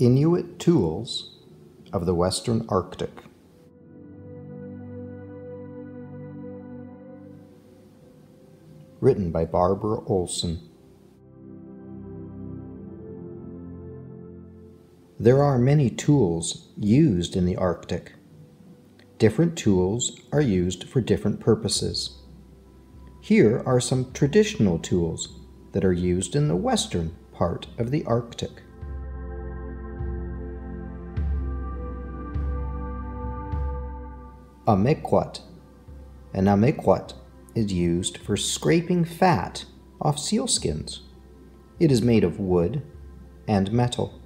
Inuit Tools of the Western Arctic. Written by Barbara Olson. There are many tools used in the Arctic. Different tools are used for different purposes. Here are some traditional tools that are used in the western part of the Arctic. A mequat. An amequat is used for scraping fat off sealskins. It is made of wood and metal.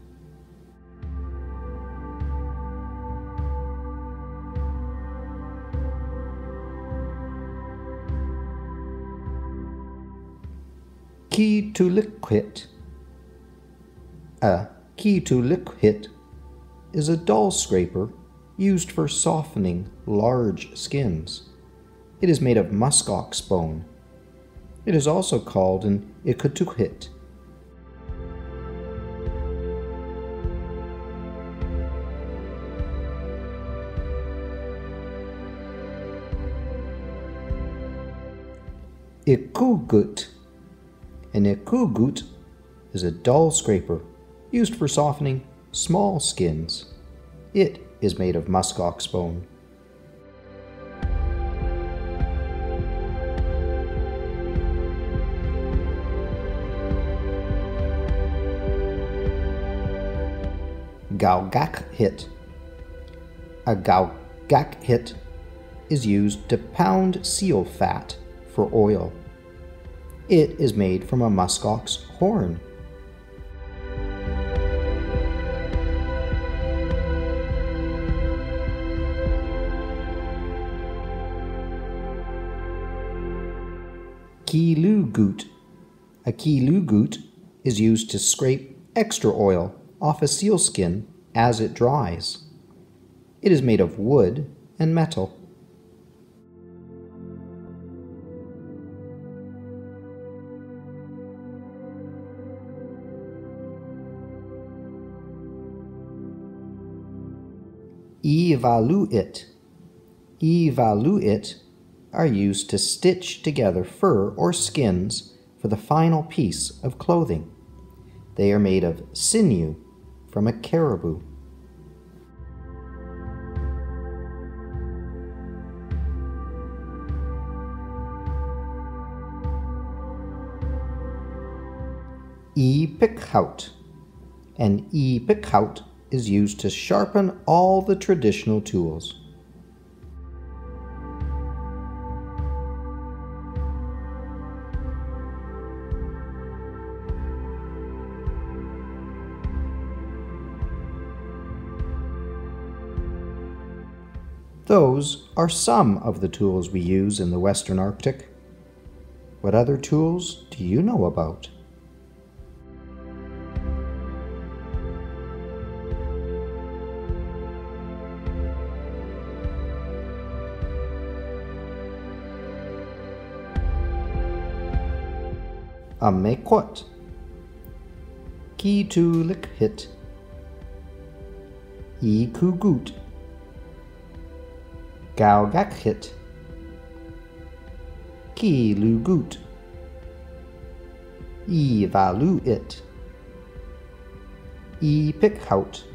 Key to liquid. A key to liquid is a dull scraper used for softening large skins. It is made of muskox bone. It is also called an ikutukit. Ikugut. An ikugut is a dull scraper used for softening small skins. It is made of muskox bone. Galgak hit. A Galgak hit is used to pound seal fat for oil. It is made from a muskox horn. Kilugut. A kilugut is used to scrape extra oil off a sealskin as it dries. It is made of wood and metal. Evaluit. Evaluit are used to stitch together fur or skins for the final piece of clothing. They are made of sinew from a caribou. E-pickhout. An e-pickhout is used to sharpen all the traditional tools. Those are some of the tools we use in the Western Arctic. What other tools do you know about? A mekot. Ki tu lik hit. E kugut. Galgakhit, Ki Lugut, E Valuit, E Pickhout.